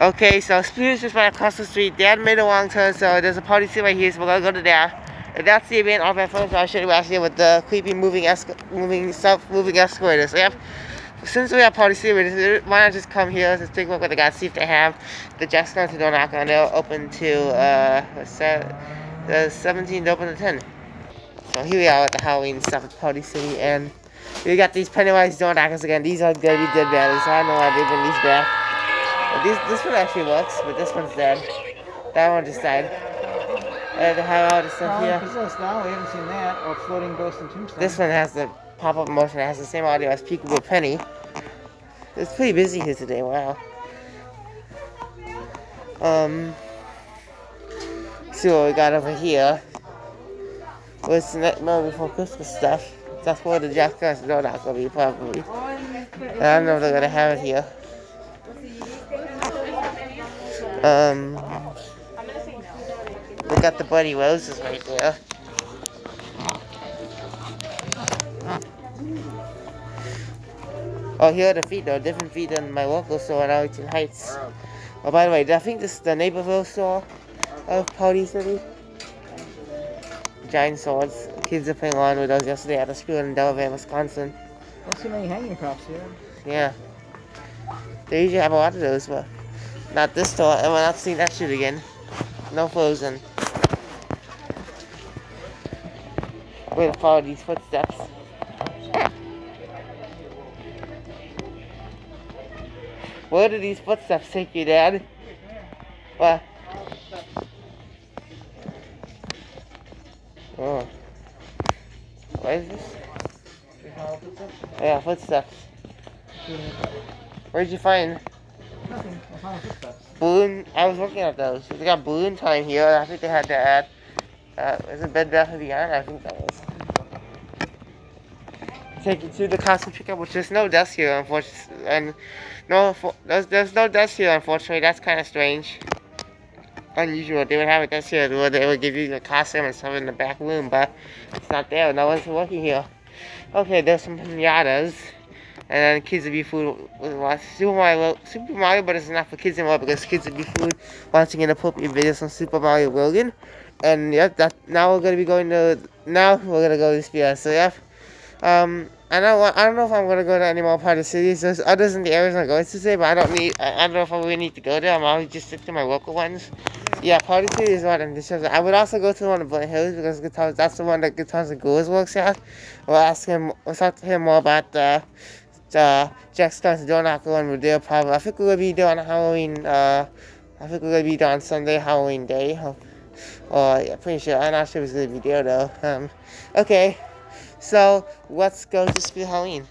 Okay, so Spooner's just right across the street. Dad made a wrong turn, so there's a Party City right here, so we're gonna go to there. And that's the event off at first. I'll show you actually with the creepy moving moving self-moving escalators. So yep. Since we have Party City, why not just come here to take a look what they got, see if they have the Jack's to Door Knocker, and they're open to uh? The 17th open to 10. So here we are at the Halloween stuff at Party City, and we got these Pennywise door knockers again. These are gonna be dead badly, so I don't know why they bring these back. This, this one actually works, but this one's dead. That one just died. And they have all the stuff here. now, we haven't seen that, or Floating Ghost and Tombstone. This one has the pop-up motion, it has the same audio as Peekaboo Penny. It's pretty busy here today, wow. Um, see what we got over here. What's the Nightmare Before Christmas stuff? That's where the Jack Door Knocker will be, probably. And I don't know if they're gonna have it here. Um, we got the Bloody Roses right there. Oh, here are the feet though, different feet than my local store in Arlington Heights. Oh, by the way, I think this is the Naperville store of Party City. Giant swords. Kids are playing around with those yesterday at the school in Delaware, Wisconsin. Don't see many hanging props here. Yeah. They usually have a lot of those, but not this store, oh, and we're not seeing that shit again. No frozen. We're gonna follow these footsteps. Where do these footsteps take you, Dad? What? Oh. What is this? Yeah, footsteps. Where'd you find? I. Balloon. I was looking at those. They got balloon time here. I think they had to add. Uh, is it Bed Bath & Beyond? I think that was. Take you to the costume pickup, which there's no desk here, unfortunately, and no, there's there's no desk here, unfortunately. That's kind of strange. Unusual. They would have a desk here where they would give you the costume and stuff in the back room, but it's not there. No one's working here. Okay, there's some pinatas. And then Kids Will Be Food was Super Mario, Super Mario, but it's not for kids anymore because Kids Will Be Food watching inappropriate videos on Super Mario World. And yep, that now we're gonna be going to now we're gonna go to this So yep. Um, I don't I don't know if I'm gonna go to any more part of cities. There's others in the areas I'm going to say, but I don't need. I, I don't know if I really need to go there. I'm always just stick to my local ones. Yeah, Party City is one of the I would also go to the one in Flint Hills because guitars. That's the one that Guitars and Ghouls works at. We'll ask him. We'll talk to him more about the uh, Jack Skellington Door Knocker one with their problem. I think we're gonna be doing Halloween. Uh, I think we're gonna be doing Sunday, Halloween Day. Oh, uh, yeah, pretty sure. I'm not sure if it's gonna be there though. Um, okay, so let's go to Spooky Halloween.